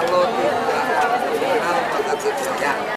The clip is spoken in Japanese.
kalau tidak punya maka tidak